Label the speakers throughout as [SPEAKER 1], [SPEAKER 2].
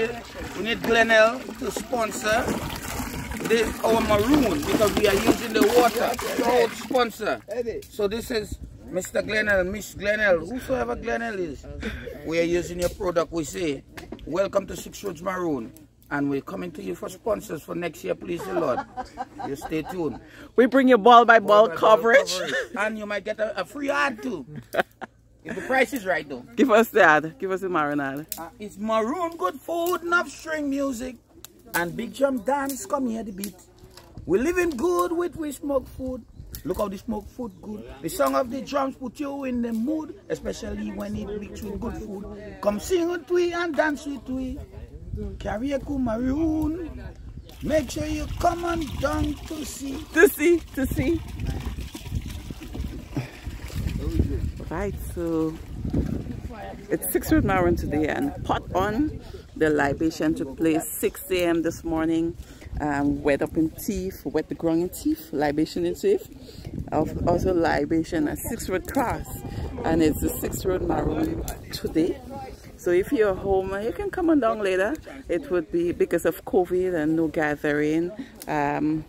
[SPEAKER 1] We need Glenel to sponsor this our maroon because we are using the water. Proud sponsor. So this is Mr. Glenel, Miss Glenel, whosoever Glenel is. We are using your product. We say, welcome to Six Roads Maroon. And we're coming to you for sponsors for next year, please the Lord. You stay tuned.
[SPEAKER 2] We bring you ball by ball, ball, by coverage.
[SPEAKER 1] ball coverage. and you might get a, a free ad too. If the price is right though.
[SPEAKER 2] Give us that. Give us the marinade.
[SPEAKER 1] Uh, it's maroon good food, enough string music. And Big Jump Dance come here the beat. We living good with we smoke food. Look how the smoke food good. The song of the drums put you in the mood, especially when it mix with good food. Come sing with we and dance with we. Carry a maroon. Make sure you come on down to see.
[SPEAKER 2] To see, to see. Right so it's 6 road Maroon today and pot on the libation took place 6 a.m this morning. Um, wet up in teeth wet the ground in teeth libation in teeth. Also libation at 6 road cross and it's the 6 road Maroon today. So if you're home you can come on down later. It would be because of covid and no gathering. Um,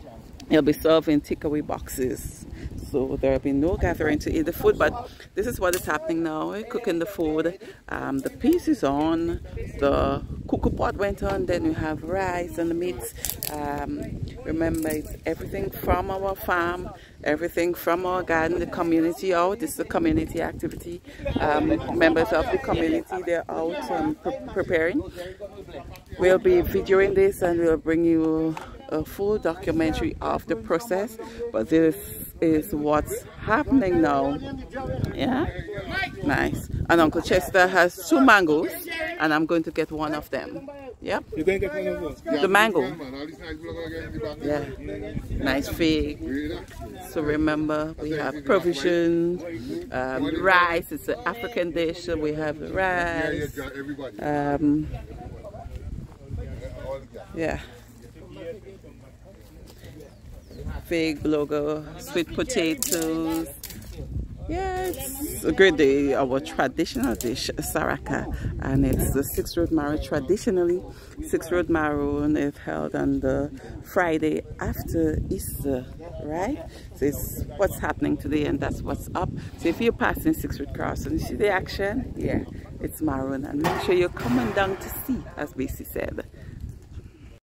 [SPEAKER 2] you'll be serving takeaway boxes so there will be no gathering to eat the food but this is what is happening now. We're cooking the food. Um, the piece is on. The cooker pot went on. Then we have rice and the meat. Um, remember it's everything from our farm everything from our garden the community out. This is a community activity. Um, members of the community they're out um, pre preparing. We'll be videoing this and we'll bring you a full documentary of the process but this is what's happening now. Yeah? Nice. And uncle chester has two mangoes and i'm going to get one of them. Yep.
[SPEAKER 3] You're going to get one of those?
[SPEAKER 2] The mango. Yeah. Nice fig. So remember we have provisions um, rice it's an african dish so we have rice um, yeah fig logo, sweet potatoes. It's a great day. Our traditional dish, saraka, and it's the Six Road Maroon. Traditionally, Six Road Maroon is held on the Friday after Easter, right? So it's what's happening today, and that's what's up. So if you're passing Six Road Cross and you see the action, yeah, it's Maroon, and make sure you're coming down to see, as Basie said.